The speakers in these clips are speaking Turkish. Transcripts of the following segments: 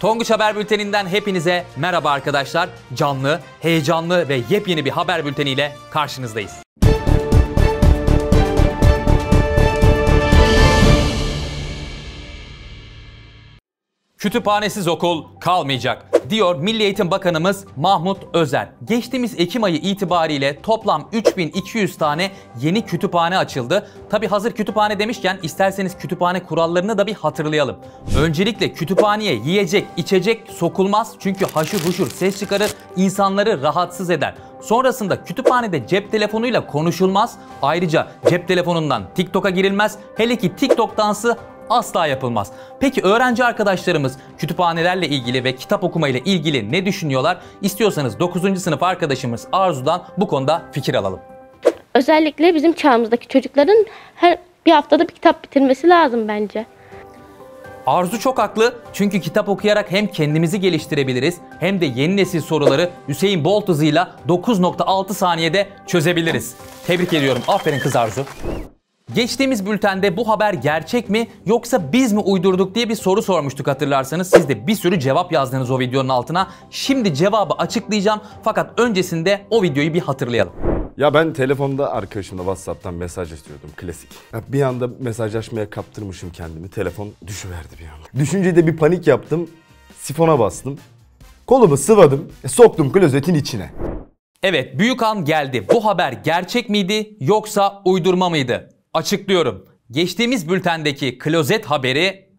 Tonguç Haber Bülteni'nden hepinize merhaba arkadaşlar. Canlı, heyecanlı ve yepyeni bir haber bülteniyle karşınızdayız. Kütüphanesiz okul kalmayacak diyor Milli Eğitim Bakanımız Mahmut Özer. Geçtiğimiz Ekim ayı itibariyle toplam 3200 tane yeni kütüphane açıldı. Tabi hazır kütüphane demişken isterseniz kütüphane kurallarını da bir hatırlayalım. Öncelikle kütüphaneye yiyecek, içecek sokulmaz çünkü haşır huşur ses çıkarır, insanları rahatsız eder. Sonrasında kütüphanede cep telefonuyla konuşulmaz. Ayrıca cep telefonundan TikTok'a girilmez. Hele ki TikTok dansı asla yapılmaz. Peki öğrenci arkadaşlarımız kütüphanelerle ilgili ve kitap okumayla ilgili ne düşünüyorlar? İstiyorsanız 9. sınıf arkadaşımız Arzu'dan bu konuda fikir alalım. Özellikle bizim çağımızdaki çocukların her bir haftada bir kitap bitirmesi lazım bence. Arzu çok haklı çünkü kitap okuyarak hem kendimizi geliştirebiliriz hem de yeni nesil soruları Hüseyin Bolt hızıyla 9.6 saniyede çözebiliriz. Tebrik ediyorum. Aferin kız Arzu. Geçtiğimiz bültende bu haber gerçek mi yoksa biz mi uydurduk diye bir soru sormuştuk hatırlarsanız. Siz de bir sürü cevap yazdınız o videonun altına. Şimdi cevabı açıklayacağım fakat öncesinde o videoyu bir hatırlayalım. Ya ben telefonda arkadaşımla WhatsApp'tan mesaj istiyordum klasik. Ya bir anda mesajlaşmaya kaptırmışım kendimi. Telefon düşüverdi bir anda. Düşünce de bir panik yaptım. Sifona bastım. Kolumu sıvadım. e, Soktum klozetin içine. Evet büyük an geldi. Bu haber gerçek miydi yoksa uydurma mıydı? Açıklıyorum. Geçtiğimiz bültendeki klozet haberi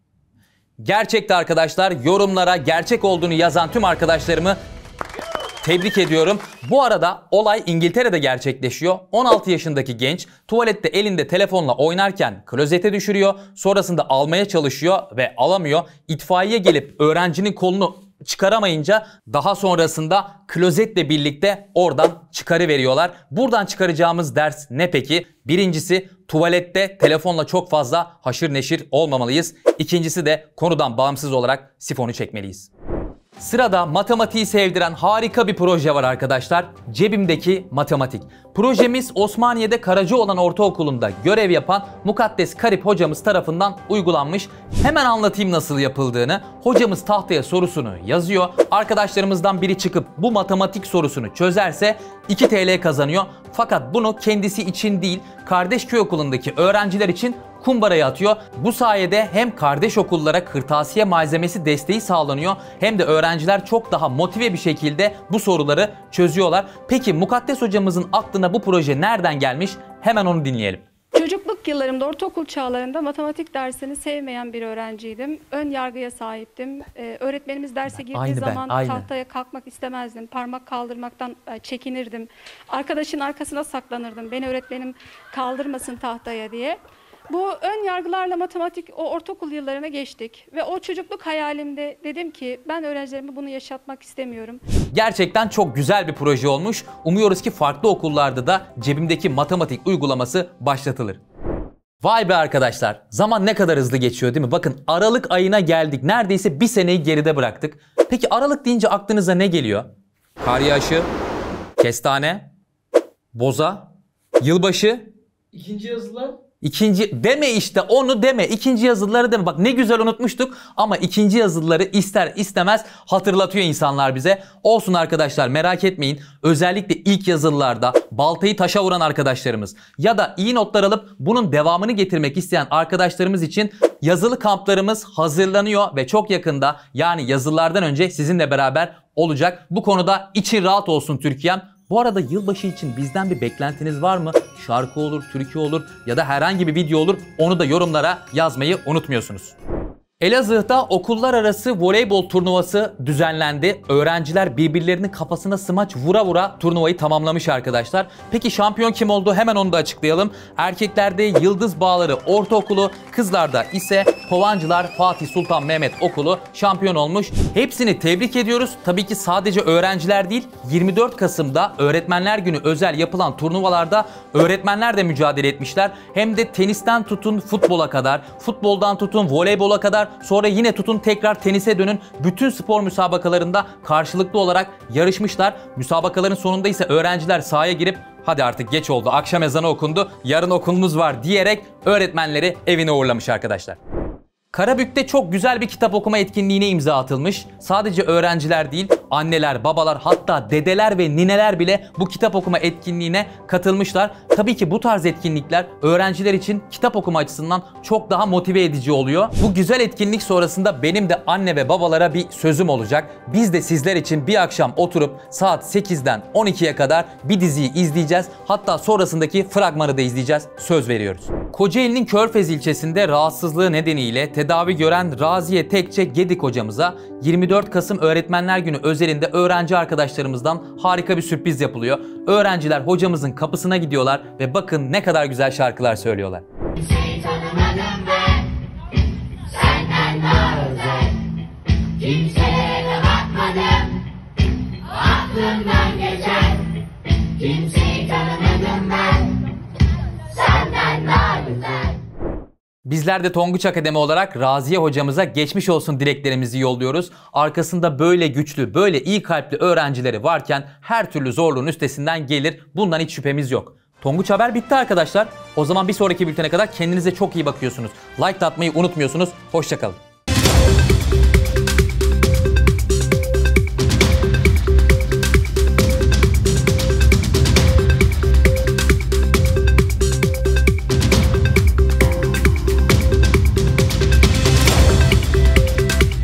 gerçekti arkadaşlar. Yorumlara gerçek olduğunu yazan tüm arkadaşlarımı Tebrik ediyorum. Bu arada olay İngiltere'de gerçekleşiyor. 16 yaşındaki genç tuvalette elinde telefonla oynarken klozete düşürüyor. Sonrasında almaya çalışıyor ve alamıyor. İtfaiye gelip öğrencinin kolunu çıkaramayınca daha sonrasında klozetle birlikte oradan çıkarı veriyorlar. Buradan çıkaracağımız ders ne peki? Birincisi tuvalette telefonla çok fazla haşır neşir olmamalıyız. İkincisi de konudan bağımsız olarak sifonu çekmeliyiz. Sırada matematiği sevdiren harika bir proje var arkadaşlar. Cebimdeki matematik. Projemiz Osmaniye'de Karacaoğlan Ortaokulu'nda görev yapan Mukaddes Karip hocamız tarafından uygulanmış. Hemen anlatayım nasıl yapıldığını. Hocamız tahtaya sorusunu yazıyor. Arkadaşlarımızdan biri çıkıp bu matematik sorusunu çözerse 2 TL kazanıyor. Fakat bunu kendisi için değil, kardeş köy okulundaki öğrenciler için kumbaraya atıyor. Bu sayede hem kardeş okullara kırtasiye malzemesi desteği sağlanıyor hem de öğrenciler çok daha motive bir şekilde bu soruları çözüyorlar. Peki Mukaddes hocamızın aklına bu proje nereden gelmiş? Hemen onu dinleyelim. Çocukluk yıllarımda, ortaokul çağlarında matematik dersini sevmeyen bir öğrenciydim. Ön yargıya sahiptim. Ee, öğretmenimiz derse girdiği Aynı ben, zaman aynı. tahtaya kalkmak istemezdim. Parmak kaldırmaktan e, çekinirdim. Arkadaşın arkasına saklanırdım. Beni öğretmenim kaldırmasın tahtaya diye. Bu ön yargılarla matematik o ortaokul yıllarına geçtik. Ve o çocukluk hayalimde dedim ki ben öğrencilerime bunu yaşatmak istemiyorum. Gerçekten çok güzel bir proje olmuş. Umuyoruz ki farklı okullarda da cebimdeki matematik uygulaması başlatılır. Vay be arkadaşlar. Zaman ne kadar hızlı geçiyor değil mi? Bakın Aralık ayına geldik. Neredeyse bir seneyi geride bıraktık. Peki Aralık deyince aklınıza ne geliyor? Kar yağışı, kestane, boza, yılbaşı, İkinci yazılar İkinci deme işte onu deme. İkinci yazılıları deme. Bak ne güzel unutmuştuk ama ikinci yazılıları ister istemez hatırlatıyor insanlar bize. Olsun arkadaşlar merak etmeyin. Özellikle ilk yazılılarda baltayı taşa vuran arkadaşlarımız ya da iyi notlar alıp bunun devamını getirmek isteyen arkadaşlarımız için yazılı kamplarımız hazırlanıyor ve çok yakında yani yazılardan önce sizinle beraber olacak. Bu konuda için rahat olsun Türkiye'm. Bu arada yılbaşı için bizden bir beklentiniz var mı? Şarkı olur, türkü olur ya da herhangi bir video olur. Onu da yorumlara yazmayı unutmuyorsunuz. Elazığ'da okullar arası voleybol turnuvası düzenlendi. Öğrenciler birbirlerinin kafasına smaç vura vura turnuvayı tamamlamış arkadaşlar. Peki şampiyon kim oldu? Hemen onu da açıklayalım. Erkeklerde Yıldız Bağları Ortaokulu, kızlarda ise Kovancılar Fatih Sultan Mehmet Okulu şampiyon olmuş. Hepsini tebrik ediyoruz. Tabii ki sadece öğrenciler değil, 24 Kasım'da Öğretmenler Günü özel yapılan turnuvalarda öğretmenler de mücadele etmişler. Hem de tenisten tutun futbola kadar, futboldan tutun voleybola kadar sonra yine tutun tekrar tenise dönün. Bütün spor müsabakalarında karşılıklı olarak yarışmışlar. Müsabakaların sonunda ise öğrenciler sahaya girip hadi artık geç oldu akşam ezanı okundu yarın okulumuz var diyerek öğretmenleri evine uğurlamış arkadaşlar. Karabük'te çok güzel bir kitap okuma etkinliğine imza atılmış. Sadece öğrenciler değil, anneler, babalar hatta dedeler ve nineler bile bu kitap okuma etkinliğine katılmışlar. Tabii ki bu tarz etkinlikler öğrenciler için kitap okuma açısından çok daha motive edici oluyor. Bu güzel etkinlik sonrasında benim de anne ve babalara bir sözüm olacak. Biz de sizler için bir akşam oturup saat 8'den 12'ye kadar bir diziyi izleyeceğiz. Hatta sonrasındaki fragmanı da izleyeceğiz. Söz veriyoruz. Kocaeli'nin Körfez ilçesinde rahatsızlığı nedeniyle tedavi gören Raziye Tekçe Gedik hocamıza 24 Kasım Öğretmenler Günü özelinde öğrenci arkadaşlarımızdan harika bir sürpriz yapılıyor. Öğrenciler hocamızın kapısına gidiyorlar ve bakın ne kadar güzel şarkılar söylüyorlar. Kimselere de bakmadım Aklımdan geçen Kimseyi Bizler de Tonguç Akademi olarak Raziye hocamıza geçmiş olsun dileklerimizi yolluyoruz. Arkasında böyle güçlü, böyle iyi kalpli öğrencileri varken her türlü zorluğun üstesinden gelir. Bundan hiç şüphemiz yok. Tonguç Haber bitti arkadaşlar. O zaman bir sonraki bültene kadar kendinize çok iyi bakıyorsunuz. Like atmayı unutmuyorsunuz. Hoşçakalın.